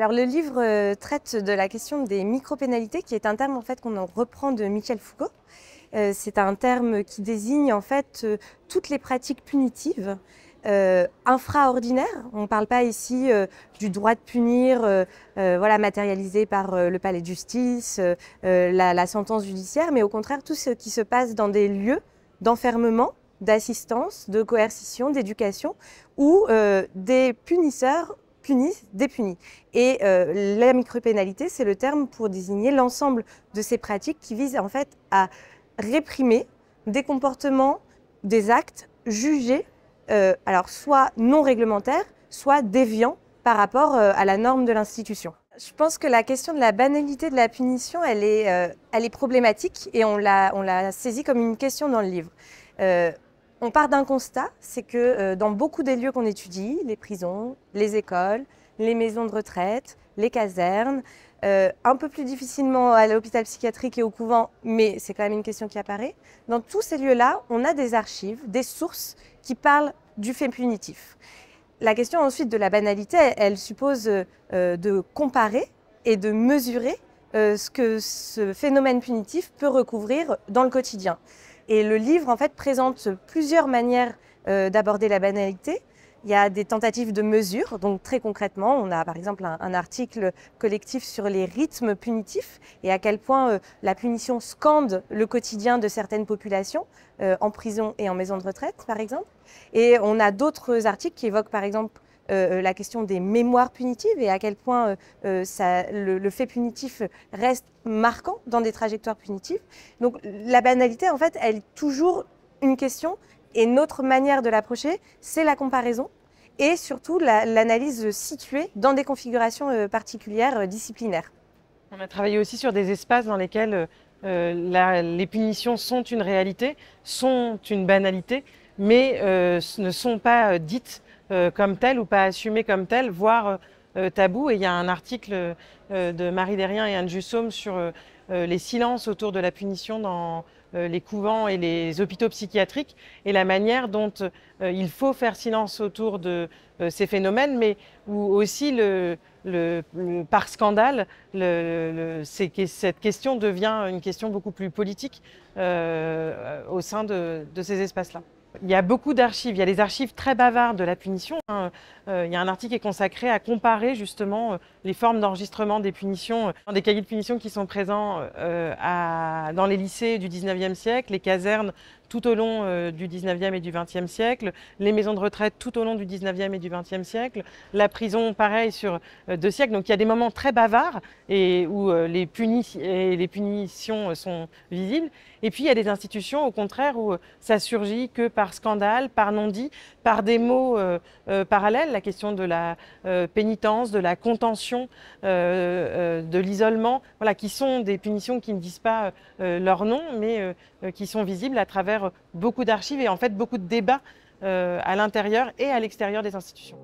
Alors le livre euh, traite de la question des micro-pénalités, qui est un terme en fait qu'on reprend de Michel Foucault. Euh, c'est un terme qui désigne en fait euh, toutes les pratiques punitives infraordinaires. On ne parle pas ici du droit de punir, voilà, matérialisé par le palais de justice, la, sentence judiciaire, mais au contraire tout ce qui se passe dans des lieux d'enfermement, d'assistance, de coercition, d'éducation, où des punisseurs punissent, dépunissent. Et euh, la micropénalité, c'est le terme pour désigner l'ensemble de ces pratiques qui visent en fait à réprimer des comportements, des actes jugés, euh, alors soit non réglementaires, soit déviants par rapport euh, à la norme de l'institution. Je pense que la question de la banalité de la punition, elle est, elle est problématique et on l'a saisie comme une question dans le livre. On part d'un constat, c'est que euh, dans beaucoup des lieux qu'on étudie, les prisons, les écoles, les maisons de retraite, les casernes, euh, un peu plus difficilement à l'hôpital psychiatrique et au couvent, mais c'est quand même une question qui apparaît. Dans tous ces lieux-là, on a des archives, des sources qui parlent du fait punitif. La question ensuite de la banalité, elle, suppose euh, de comparer et de mesurer ce que ce phénomène punitif peut recouvrir dans le quotidien. Et le livre, en fait, présente plusieurs manières euh, d'aborder la banalité. Il y a des tentatives de mesure, donc très concrètement, on a par exemple un, article collectif sur les rythmes punitifs et à quel point euh, la punition scande le quotidien de certaines populations, euh, en prison et en maison de retraite par exemple. Et on a d'autres articles qui évoquent par exemple la question des mémoires punitives et à quel point euh, le, fait punitif reste marquant dans des trajectoires punitives. Donc la banalité, en fait, elle est toujours une question et notre manière de l'approcher, c'est la comparaison et surtout l'analyse située dans des configurations particulières disciplinaires. On a travaillé aussi sur des espaces dans lesquels les punitions sont une réalité, sont une banalité, mais ne sont pas dites euh, comme tel ou pas assumé comme tel, voire euh, tabou. Et il y a un article euh, de Marie Derrien et Anne Jussaume sur les silences autour de la punition dans les couvents et les hôpitaux psychiatriques et la manière dont il faut faire silence autour de ces phénomènes, mais où aussi le, par scandale, cette question devient une question beaucoup plus politique au sein de ces espaces-là. Il y a beaucoup d'archives, il y a les archives très bavardes de la punition. Hein. Euh, il y a un article qui est consacré à comparer justement euh, les formes d'enregistrement des punitions, euh, des cahiers de punition qui sont présents dans les lycées du 19e siècle, les casernes tout au long du 19e et du 20e siècle, les maisons de retraite tout au long du 19e et du 20e siècle, la prison pareil sur deux siècles. Donc il y a des moments très bavards et où les, et les punitions sont visibles. Et puis il y a des institutions au contraire où ça surgit que par scandale, par non-dit, par des mots parallèles la question de la euh, pénitence, de la contention, euh, euh, de l'isolement, voilà, qui sont des punitions qui ne disent pas leur nom, mais qui sont visibles à travers beaucoup d'archives et en fait beaucoup de débats à l'intérieur et à l'extérieur des institutions.